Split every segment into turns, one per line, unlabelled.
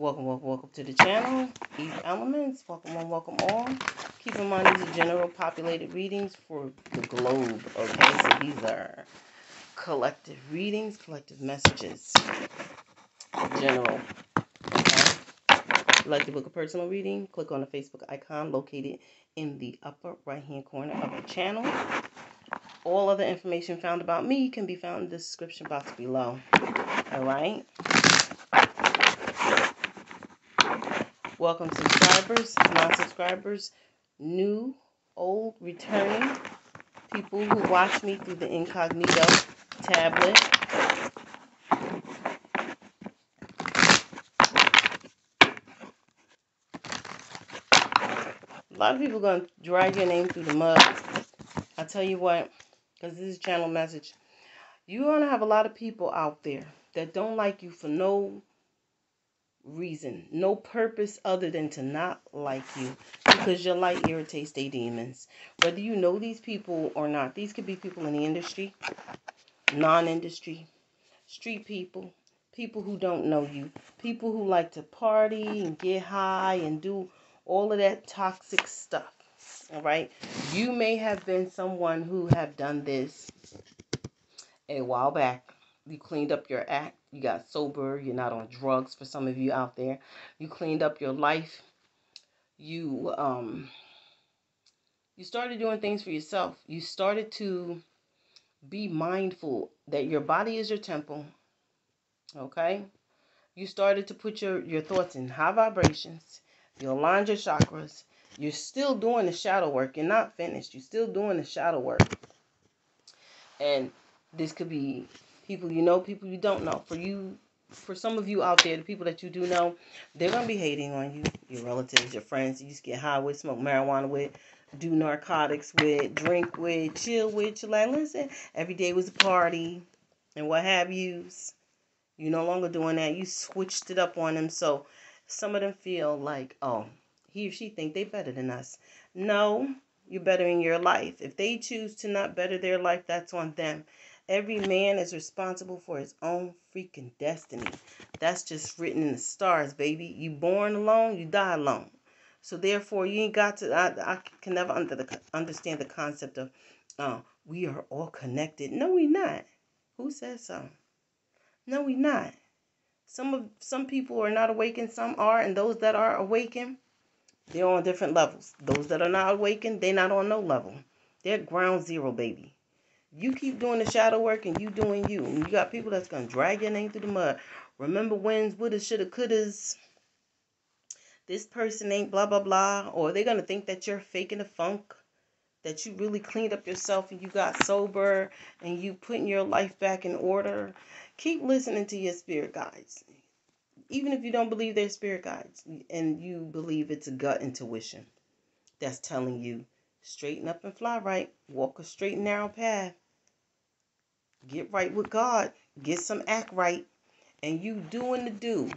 Welcome, welcome, welcome to the channel. Eve Elements, welcome on, welcome all. Keep in mind these are general populated readings for the globe, okay? So these are collective readings, collective messages, general, okay? Like to book a personal reading, click on the Facebook icon located in the upper right-hand corner of the channel. All other information found about me can be found in the description box below, all right? Welcome subscribers, non-subscribers, new, old, returning, people who watch me through the incognito tablet. A lot of people going to drag your name through the mud. I tell you what, because this is channel message. You're going to have a lot of people out there that don't like you for no reason, no purpose other than to not like you because your light irritates their demons. Whether you know these people or not, these could be people in the industry, non industry, street people, people who don't know you, people who like to party and get high and do all of that toxic stuff. All right. You may have been someone who have done this a while back. You cleaned up your act you got sober, you're not on drugs for some of you out there. You cleaned up your life. You um you started doing things for yourself. You started to be mindful that your body is your temple. Okay? You started to put your, your thoughts in high vibrations. You aligned your chakras. You're still doing the shadow work. You're not finished. You're still doing the shadow work. And this could be people you know, people you don't know. For you, for some of you out there, the people that you do know, they're gonna be hating on you, your relatives, your friends. You just get high with, smoke marijuana with, do narcotics with, drink with, chill with. You like, listen, every day was a party, and what have yous. You no longer doing that. You switched it up on them, so some of them feel like, oh, he or she think they better than us. No, you're bettering your life. If they choose to not better their life, that's on them. Every man is responsible for his own freaking destiny. That's just written in the stars, baby. You born alone, you die alone. So therefore, you ain't got to. I, I can never under the, understand the concept of, uh, we are all connected. No, we not. Who says so? No, we not. Some of some people are not awakened. Some are, and those that are awakened, they're on different levels. Those that are not awakened, they're not on no level. They're ground zero, baby. You keep doing the shadow work and you doing you. And you got people that's gonna drag your name through the mud. Remember when's, woulda, shoulda, couldas. This person ain't blah blah blah. Or they're gonna think that you're faking the funk. That you really cleaned up yourself and you got sober and you putting your life back in order. Keep listening to your spirit guides. Even if you don't believe they're spirit guides and you believe it's a gut intuition that's telling you Straighten up and fly right. Walk a straight and narrow path. Get right with God. Get some act right. And you doing the do.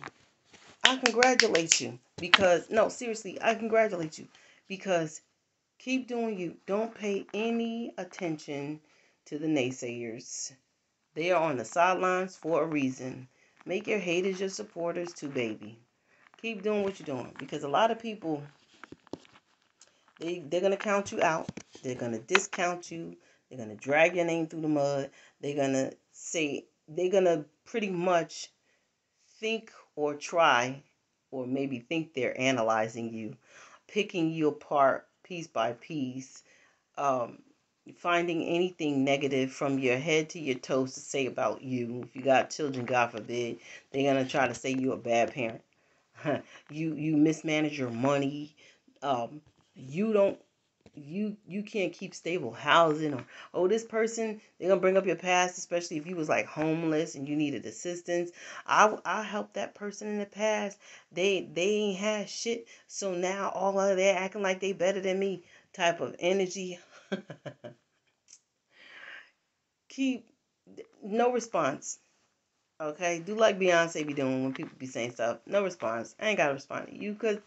I congratulate you because, no, seriously, I congratulate you because keep doing you. Don't pay any attention to the naysayers. They are on the sidelines for a reason. Make your haters your supporters too, baby. Keep doing what you're doing because a lot of people they, they're going to count you out. They're going to discount you. They're going to drag your name through the mud. They're going to say, they're going to pretty much think or try, or maybe think they're analyzing you, picking you apart piece by piece, um, finding anything negative from your head to your toes to say about you. If you got children, God forbid, they're gonna try to say you're a bad parent. you you mismanage your money. Um, you don't you you can't keep stable housing or oh this person they're gonna bring up your past especially if you was like homeless and you needed assistance. I i helped that person in the past. They they ain't had shit. So now all of they acting like they better than me type of energy. Keep no response. Okay? Do like beyonce be doing when people be saying stuff. No response. I ain't gotta respond to you because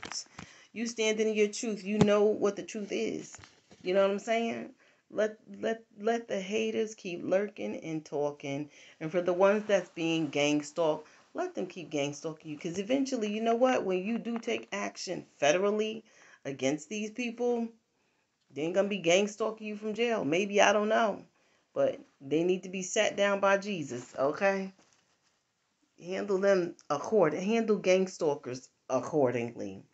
you stand in your truth. You know what the truth is. You know what I'm saying? Let let let the haters keep lurking and talking. And for the ones that's being gang stalked, let them keep gang stalking you. Because eventually, you know what? When you do take action federally against these people, they ain't gonna be gang stalking you from jail. Maybe I don't know, but they need to be sat down by Jesus. Okay. Handle them accord. Handle gang stalkers accordingly.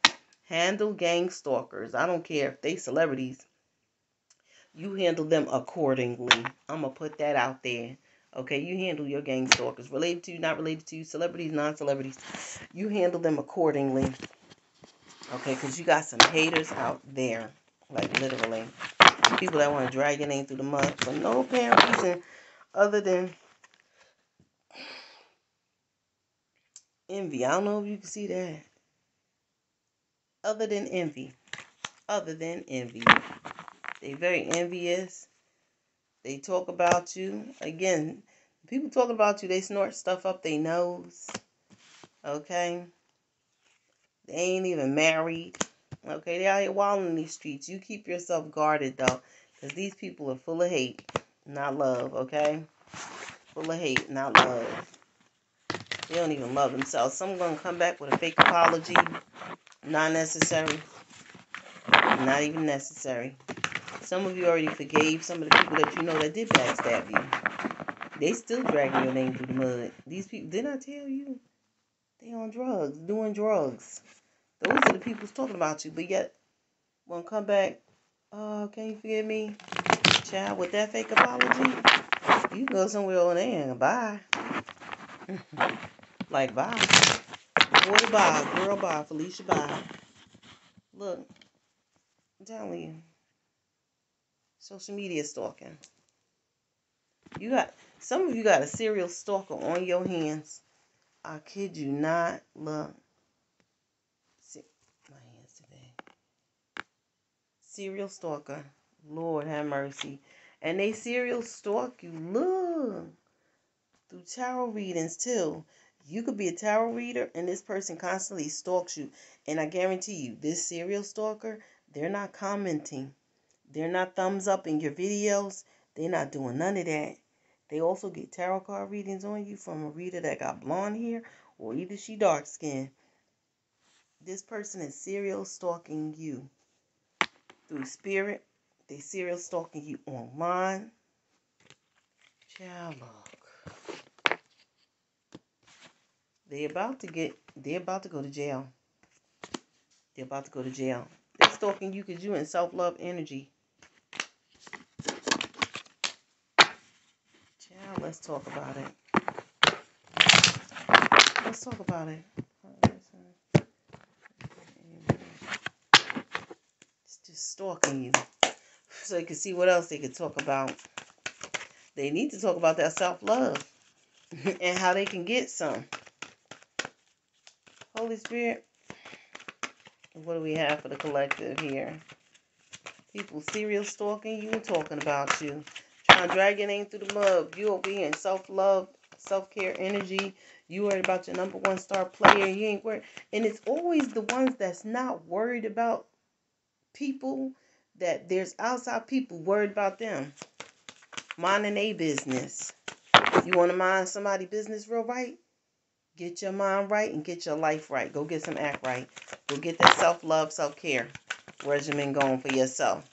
Handle gang stalkers. I don't care if they celebrities. You handle them accordingly. I'm gonna put that out there. Okay, you handle your gang stalkers. Related to you, not related to you, celebrities, non-celebrities. You handle them accordingly. Okay, because you got some haters out there. Like literally. People that want to drag your name through the mud for no apparent reason other than envy. I don't know if you can see that. Other than envy. Other than envy. They very envious. They talk about you. Again, people talk about you, they snort stuff up their nose. Okay? They ain't even married. Okay, they out here wilding in these streets. You keep yourself guarded though, because these people are full of hate, not love. Okay, full of hate, not love. They don't even love themselves. Some gonna come back with a fake apology, not necessary, not even necessary. Some of you already forgave some of the people that you know that did backstab you. They still dragging your name through the mud. These people, did I tell you? They on drugs, doing drugs. Those are the people talking about you, but yet won't come back. Oh, can you forgive me, child? With that fake apology, you go somewhere on there and bye. like bye. Boy, bye. Girl, bye. Felicia, bye. Look, I'm telling you, social media stalking. You got some of you got a serial stalker on your hands. I kid you not. Look. See my hands today. Serial stalker. Lord have mercy. And they serial stalk you. Look. Through tarot readings too. You could be a tarot reader and this person constantly stalks you. And I guarantee you, this serial stalker, they're not commenting. They're not thumbs up in your videos. They're not doing none of that. They also get tarot card readings on you from a reader that got blonde hair or either she dark skin. This person is serial stalking you through spirit. They serial stalking you online. Child, look. They about to get, they're about to go to jail. They're about to go to jail. They're stalking you because you're in self-love energy. Child, let's talk about it. Let's talk about it. It's just stalking you so you can see what else they could talk about. They need to talk about that self-love and how they can get some. Holy Spirit, what do we have for the collective here? People serial stalking you and talking about you. Trying to drag your name through the mud. You over here in self-love, self-care energy. You worried about your number one star player. You ain't worried. And it's always the ones that's not worried about people that there's outside people worried about them minding a business. You want to mind somebody business real right? Get your mind right and get your life right. Go get some act right. Go get that self-love, self-care regimen going for yourself.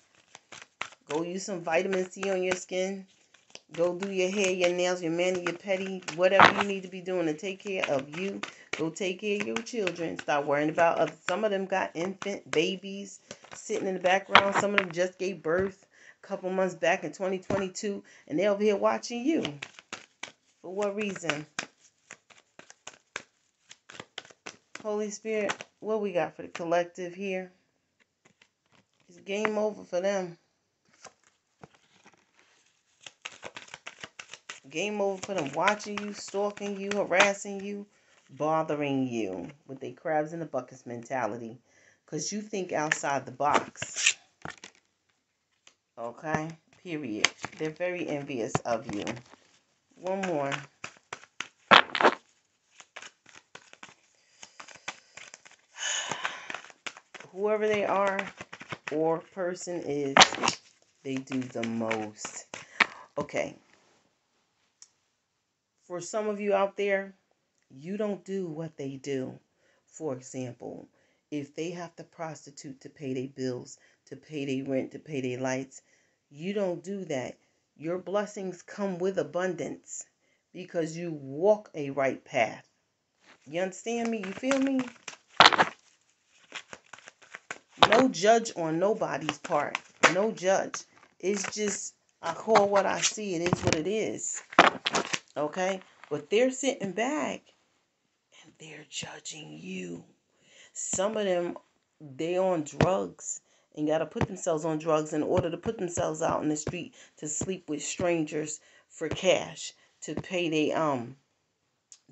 Go use some vitamin C on your skin. Go do your hair, your nails, your mani, your petty, whatever you need to be doing to take care of you. Go take care of your children. Stop worrying about others. Some of them got infant babies sitting in the background. Some of them just gave birth a couple months back in 2022, and they're over here watching you. For what reason? Holy Spirit, what we got for the collective here? It's game over for them. Game over for them watching you, stalking you, harassing you, bothering you with their crabs in the buckets mentality because you think outside the box. Okay? Period. They're very envious of you. One more. Whoever they are or person is, they do the most. Okay. For some of you out there, You don't do what they do. For example, if they have to prostitute to pay their bills, to pay their rent, to pay their lights, you don't do that. Your blessings come with abundance because you walk a right path. You understand me? You feel me? Judge on nobody's part. No judge. It's just, I call what I see. It is what it is. Okay? But they're sitting back and they're judging you. Some of them, they on drugs and got to put themselves on drugs in order to put themselves out in the street to sleep with strangers for cash to pay their um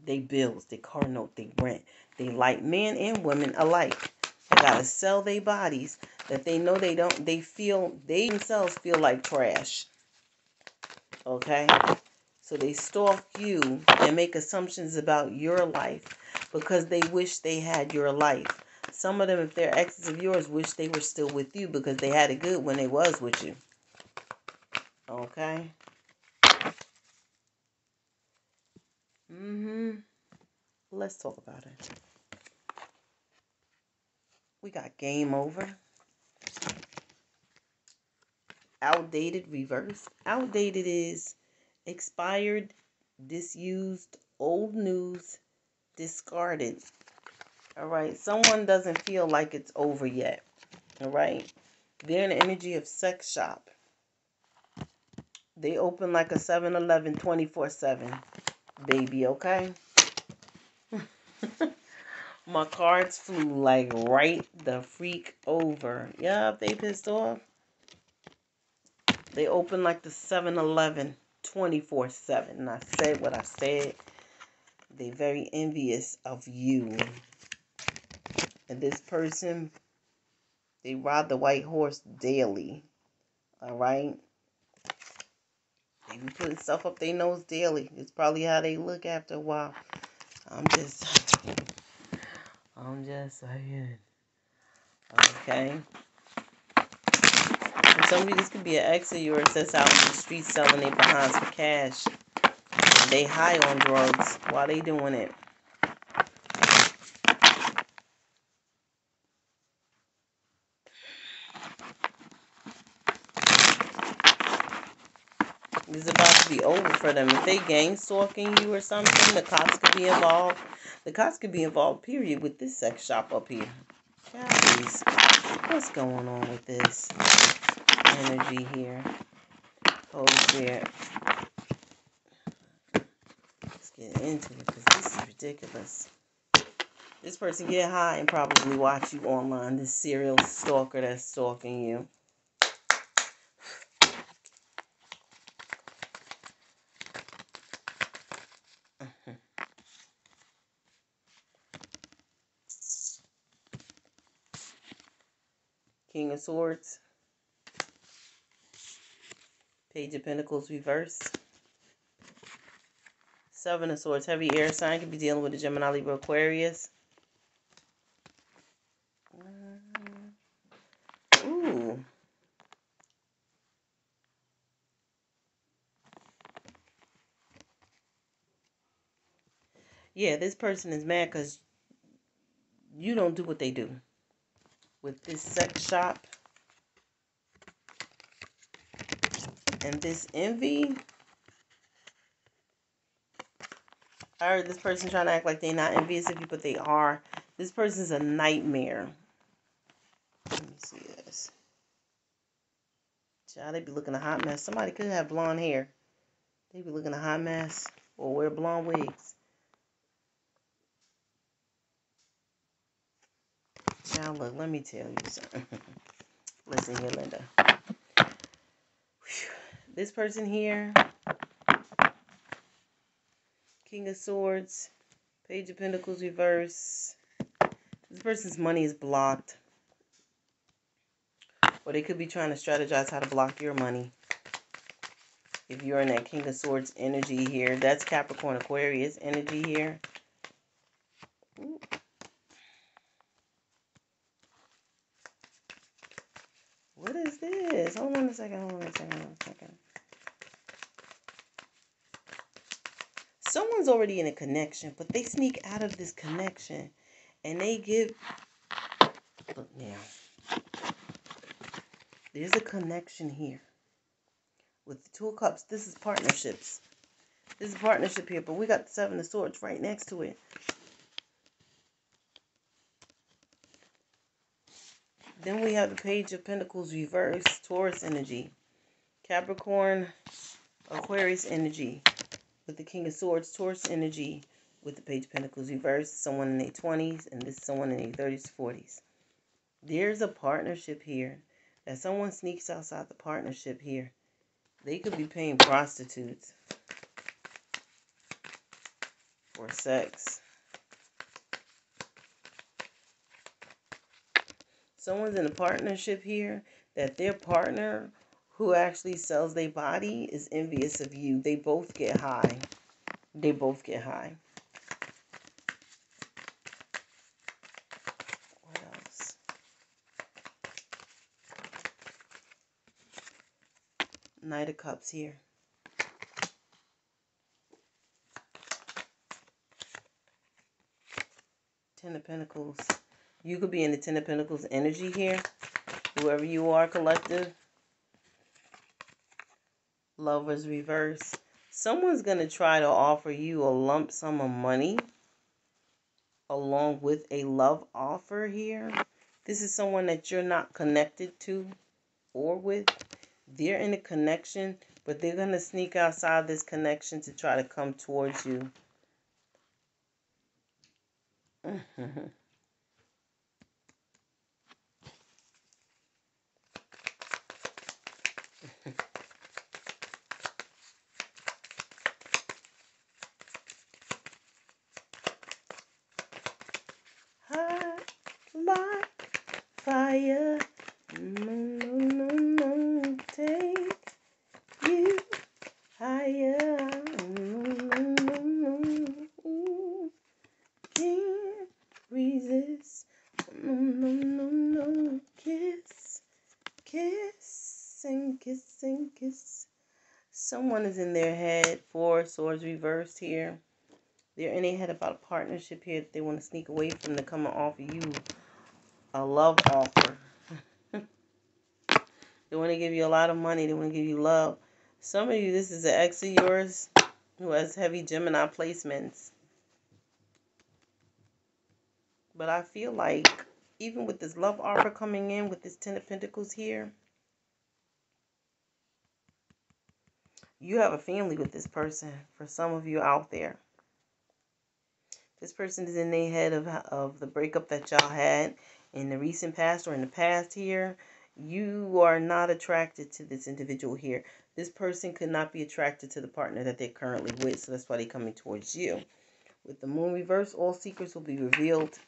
they bills, their car note, they rent, they like men and women alike. They gotta sell their bodies that they know they don't they feel they themselves feel like trash. Okay? So they stalk you and make assumptions about your life because they wish they had your life. Some of them, if they're exes of yours, wish they were still with you because they had it good when they was with you. Okay? Mm-hmm. Let's talk about it. We got game over. Outdated reverse. Outdated is expired, disused, old news, discarded. All right. Someone doesn't feel like it's over yet. All right. They're in the energy of sex shop. They open like a 7 Eleven 24 7. Baby, okay? My cards flew like right the freak over. Yup, they pissed off. They open like the 7 Eleven 24 7. And I said what I said. They very envious of you. And this person, they ride the white horse daily. All right? They be putting stuff up their nose daily. It's probably how they look after a while. I'm just, I'm just saying. Okay? And some of you, this could be an ex of yours that's out in the streets selling their behinds for cash. They high on drugs while they doing it. To be over for them. If they gang stalking you or something, the cops could be involved. The cops could be involved, period, with this sex shop up here. Guys, what's going on with this energy here? Oh, yeah. Let's get into it because this is ridiculous. This person get high and probably watch you online. This serial stalker that's stalking you. King of Swords. Page of Pentacles reverse. Seven of Swords. Heavy air sign. Could be dealing with a Gemini, Libra, Aquarius. Uh, ooh. Yeah, this person is mad because you don't do what they do with this sex shop and this envy. I heard this person trying to act like they're not envious of you, but they are. This person's a nightmare. Let me see this. Child, they be looking a hot mess. Somebody could have blonde hair. They be looking a hot mess or wear blonde wigs. Now, look, let me tell you something. Listen here, Linda. Whew. This person here, King of Swords, Page of Pentacles reverse. This person's money is blocked. Or they could be trying to strategize how to block your money. If you're in that King of Swords energy here, that's Capricorn Aquarius energy here. Ooh. What is this? Hold on a second. Hold on a second. Hold on a second. someone's already in a connection, but they sneak out of this connection and they give. Look now. There's a connection here with the Two of Cups. This is partnerships. This is partnership here, but we got the Seven of Swords right next to it. Then we have the Page of Pentacles reverse, Taurus energy, Capricorn, Aquarius energy, with the King of Swords, Taurus energy, with the Page of Pentacles reverse, someone in their 20s, and this someone in their 30s, 40s. There's a partnership here that someone sneaks outside the partnership here. They could be paying prostitutes for sex. Someone's in a partnership here that their partner who actually sells their body is envious of you. They both get high. They both get high. What else? Knight of Cups here. Ten of Pentacles. You could be in the Ten of Pentacles energy here. Whoever you are, collective. Lovers reverse. Someone's going to try to offer you a lump sum of money along with a love offer here. This is someone that you're not connected to or with. They're in a connection, but they're going to sneak outside this connection to try to come towards you. fire. No, no, no, no, take you higher. No, no, no, no, can't resist. No, no, no, no, kiss, kiss, and kiss, and kiss. Someone is in their head. Four swords reversed here. They're in their head about a partnership here that they want to sneak away from to come off of you a love offer. they want to give you a lot of money. They want to give you love. Some of you, this is an ex of yours who has heavy Gemini placements. But I feel like even with this love offer coming in with this Ten of Pentacles here, you have a family with this person for some of you out there. This person is in their head of, of the breakup that y'all had in the recent past or in the past here, you are not attracted to this individual here. This person could not be attracted to the partner that they're currently with, so that's why they're coming towards you. With the moon reverse, all secrets will be revealed.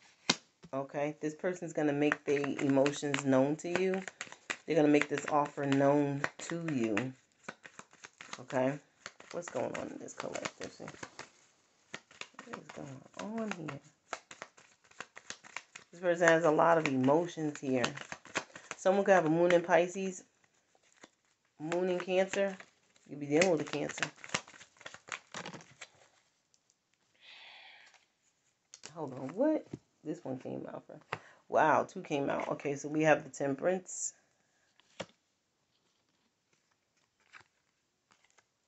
Okay, this person's going to make their emotions known to you. They're going to make this offer known to you. Okay, what's going on in this collective? What is going on here? This person has a lot of emotions here. Someone could have a moon in Pisces, moon in Cancer. You'll be dealing with a Cancer. Hold on, what? This one came out for. Wow, two came out. Okay, so we have the Temperance.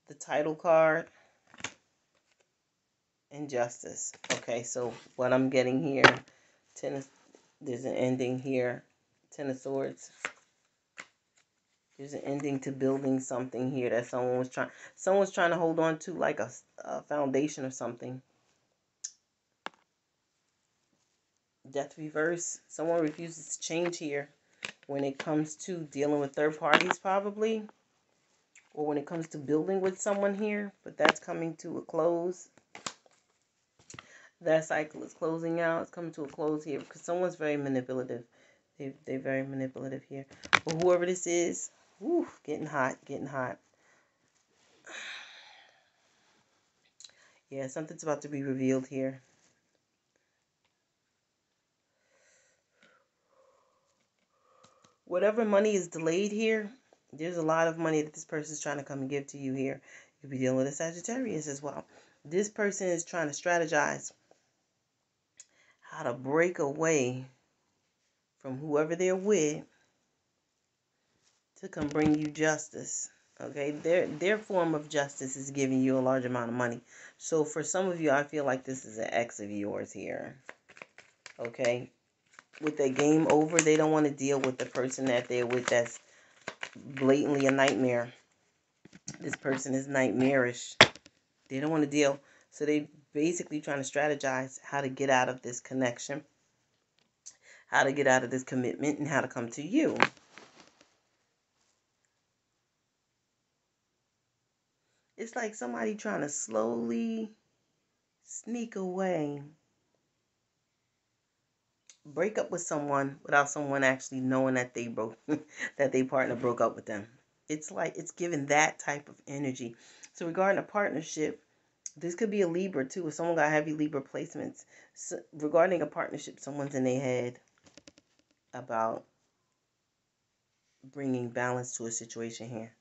The title card. And Justice. Okay, so what I'm getting here, ten there's an ending here. Ten of Swords. There's an ending to building something here that someone was trying. Someone was trying to hold on to like a, a foundation or something. Death reverse. Someone refuses to change here when it comes to dealing with third parties probably. Or when it comes to building with someone here. But that's coming to a close that cycle is closing out. It's coming to a close here because someone's very manipulative. They, they're very manipulative here. But whoever this is, whew, getting hot, getting hot. Yeah, something's about to be revealed here. Whatever money is delayed here, there's a lot of money that this person's trying to come and give to you here. You'll be dealing with a Sagittarius as well this person is trying to strategize how to break away from whoever they're with to come bring you justice. Okay, their their form of justice is giving you a large amount of money. So for some of you, I feel like this is an ex of yours here. Okay, with the game over, they don't want to deal with the person that they're with that's blatantly a nightmare. This person is nightmarish. They don't want to deal. So they basically trying to strategize how to get out of this connection, how to get out of this commitment, and how to come to you. It's like somebody trying to slowly sneak away break up with someone without someone actually knowing that they broke that they partner broke up with them. It's like it's given that type of energy. So regarding a partnership, this could be a Libra too. If someone got heavy Libra placements, so regarding a partnership, someone's in their head about bringing balance to a situation here.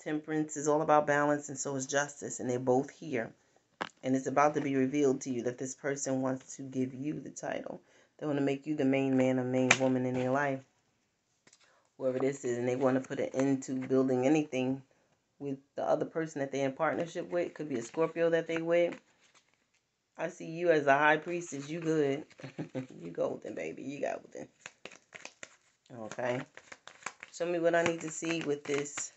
Temperance is all about balance, and so is justice, and they're both here and it's about to be revealed to you that this person wants to give you the title. They want to make you the main man or main woman in their life, whoever this is, and they want to put an end to building anything with the other person that they're in partnership with. Could be a Scorpio that they with. I see you as a high priestess. You good. you golden, baby. You golden. Okay. Show me what I need to see with this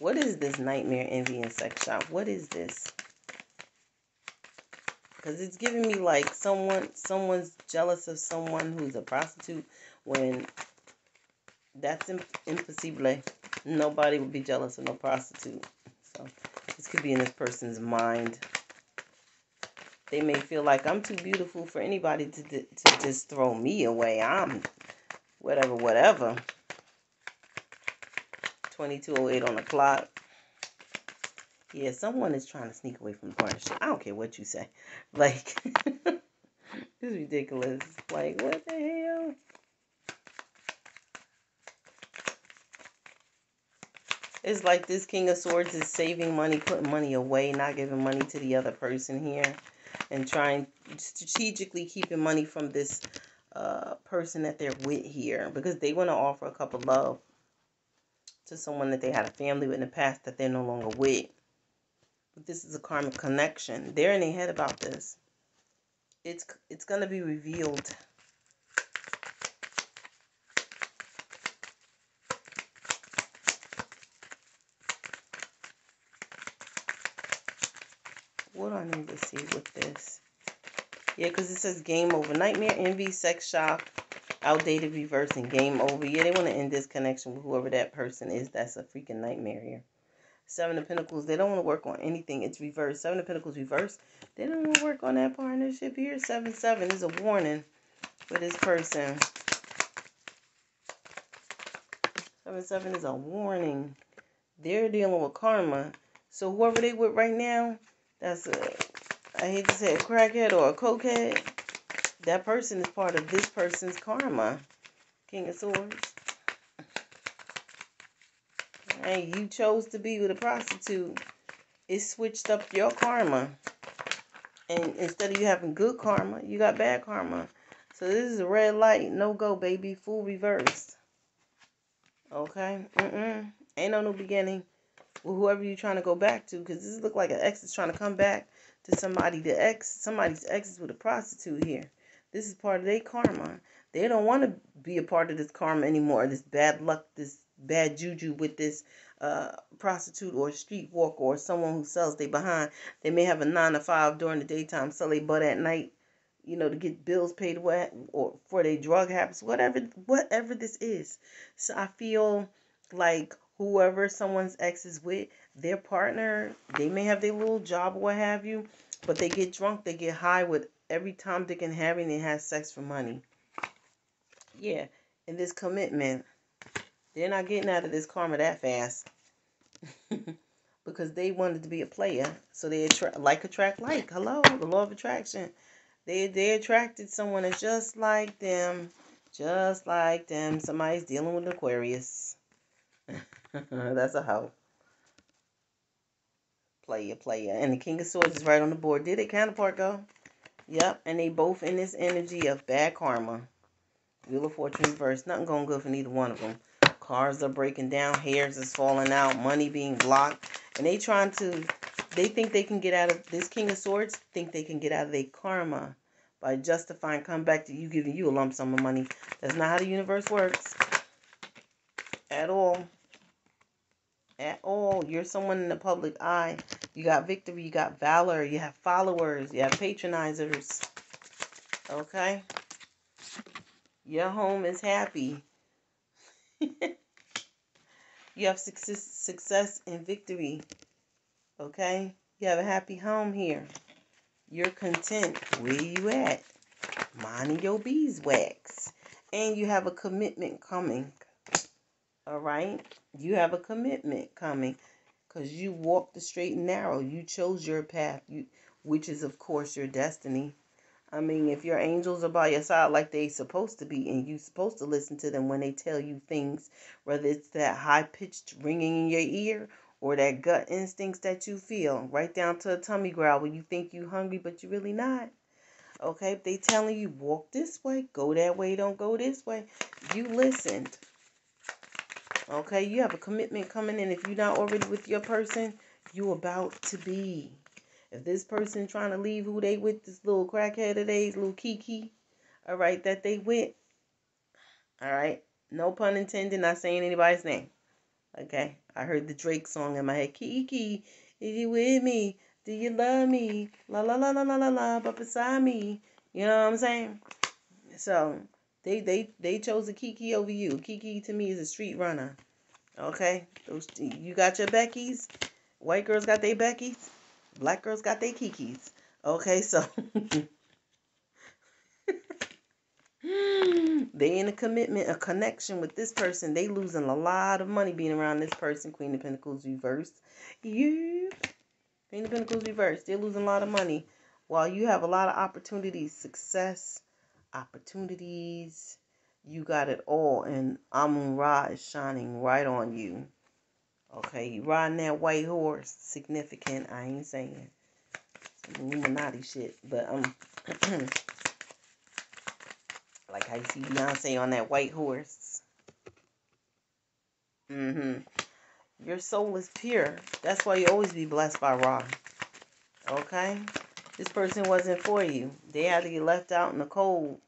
What is this nightmare, envy, and sex shop? What is this? Because it's giving me like someone, someone's jealous of someone who's a prostitute when that's impossible. Nobody would be jealous of no prostitute. So this could be in this person's mind. They may feel like I'm too beautiful for anybody to, to just throw me away. I'm whatever, whatever. 2208 on the clock. Yeah, someone is trying to sneak away from the partnership. I don't care what you say. Like, this is ridiculous. Like, what the hell? It's like this King of Swords is saving money, putting money away, not giving money to the other person here, and trying strategically keeping money from this uh, person that they're with here because they want to offer a cup of love to someone that they had a family with in the past that they're no longer with. But this is a karmic connection. They're in their head about this. It's it's gonna be revealed. What do I need to see with this? Yeah, because it says game over. Nightmare, envy, sex shop, outdated reversing game over. Yeah, they want to end this connection with whoever that person is. That's a freaking nightmare here. Seven of Pentacles, they don't want to work on anything. It's reversed. Seven of Pentacles reversed. They don't want to work on that partnership here. Seven, seven is a warning for this person. Seven, seven is a warning. They're dealing with karma. So whoever they with right now, that's a, I hate to say a crackhead or a cokehead that person is part of this person's karma. King of Swords. Hey, you chose to be with a prostitute. It switched up your karma. And instead of you having good karma, you got bad karma. So this is a red light. No go, baby. Full reverse. Okay? Mm-mm. Ain't no new beginning whoever you're trying to go back to. Because this look like an ex is trying to come back to somebody. The ex, somebody's ex is with a prostitute here. This is part of their karma. They don't want to be a part of this karma anymore. This bad luck, this bad juju with this uh, prostitute or street walker or someone who sells they behind. They may have a nine to five during the daytime, sell they butt at night, you know, to get bills paid what or for their drug habits, whatever whatever this is. So I feel like whoever someone's ex is with, their partner, they may have their little job or what have you, but they get drunk, they get high with every Tom, Dick, and Harry they have sex for money. Yeah, and this commitment, they're not getting out of this karma that fast. because they wanted to be a player. So they attract like attract like. Hello, the law of attraction. They they attracted someone that's just like them. Just like them. Somebody's dealing with Aquarius. that's a hoe. Player, player. And the King of Swords is right on the board. Did it counterpart go? Yep. And they both in this energy of bad karma. Wheel of Fortune reverse. Nothing going good for neither one of them. Cars are breaking down. Hairs is falling out. Money being blocked. And they trying to, they think they can get out of, this King of Swords think they can get out of their karma by justifying come back to you giving you a lump sum of money. That's not how the universe works. At all. At all. You're someone in the public eye. You got victory. You got valor. You have followers. You have patronizers. Okay? Your home is happy. you have success, success and victory. Okay? You have a happy home here. You're content. Where you at? Minding your beeswax. And you have a commitment coming. All right? You have a commitment coming because you walked the straight and narrow. You chose your path, you, which is, of course, your destiny. I mean, if your angels are by your side like they're supposed to be, and you're supposed to listen to them when they tell you things, whether it's that high pitched ringing in your ear or that gut instincts that you feel, right down to a tummy growl when you think you're hungry but you're really not. Okay, they telling you walk this way, go that way, don't go this way, you listened. Okay, you have a commitment coming in. If you're not already with your person, you're about to be. If this person trying to leave who they with, this little crackhead of theirs, little Kiki, all right, that they with, all right, no pun intended, not saying anybody's name. Okay, I heard the Drake song in my head. Kiki, is you with me? Do you love me? La la la la la la la, but beside me. You know what I'm saying? So they they they chose a Kiki over you. Kiki to me is a street runner. Okay, those you got your Beckys. White girls got their Beckys. Black girls got their kikis. Okay, so they in a commitment, a connection with this person. They losing a lot of money being around this person. Queen of Pentacles reversed. Yeah. Queen of Pentacles reversed. They're losing a lot of money. While you have a lot of opportunities, success, opportunities, you got it all. And Amun Ra is shining right on you. Okay, you riding that white horse, significant. I ain't saying some Illuminati shit, but um, like you see Beyonce on that white horse. Mm-hmm. Your soul is pure. That's why you always be blessed by Ra. Okay? This person wasn't for you. They had to get left out in the cold.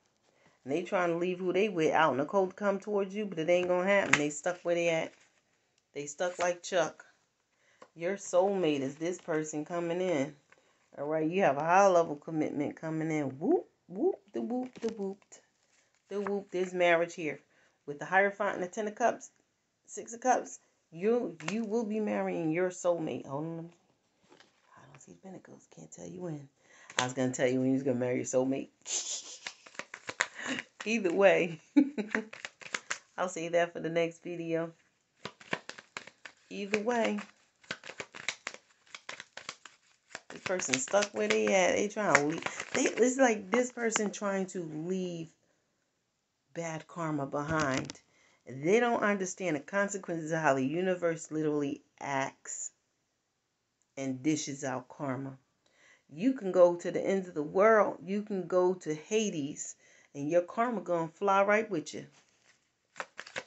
And they trying to leave who they with out in the cold to come towards you, but it ain't gonna happen. They stuck where they at. They stuck like Chuck. Your soulmate is this person coming in. All right, you have a high level commitment coming in. Whoop, whoop, the whoop, the whooped. The whoop, there's marriage here. With the Hierophant and the Ten of Cups, Six of Cups, you you will be marrying your soulmate. Hold on. I don't see Pentacles. Can't tell you when. I was to tell you when you was to marry your soulmate. Either way. I'll see that for the next video. Either way, this person stuck where they at. They trying to leave. They, it's like this person trying to leave bad karma behind. They don't understand the consequences of how the universe literally acts and dishes out karma. You can go to the ends of the world. You can go to Hades, and your karma gonna fly right with you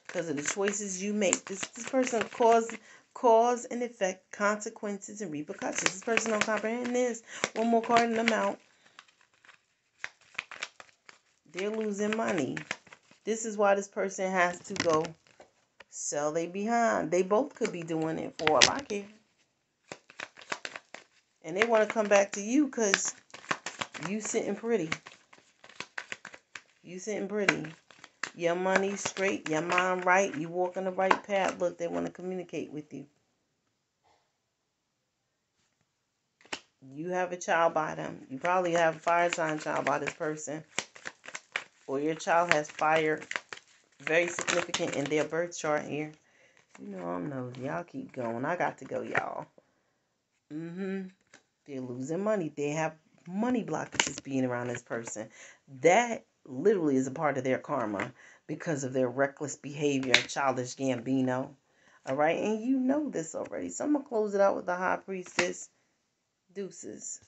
because of the choices you make. This this person caused cause and effect, consequences and repercussions. This person don't comprehend this. One more card in the mount. They're losing money. This is why this person has to go sell they behind. They both could be doing it for all I care. And they want to come back to you because you sitting pretty. You sitting pretty. Your money straight, your mind right, you walk on the right path. Look, they want to communicate with you. You have a child by them. You probably have a fire sign child by this person. Or your child has fire very significant in their birth chart here. You know I'm nosy. Y'all keep going. I got to go, y'all. Mm-hmm. They're losing money. They have money blockages being around this person. That literally is a part of their karma because of their reckless behavior, childish Gambino. All right, and you know this already. So I'm gonna close it out with the High Priestess. Deuces.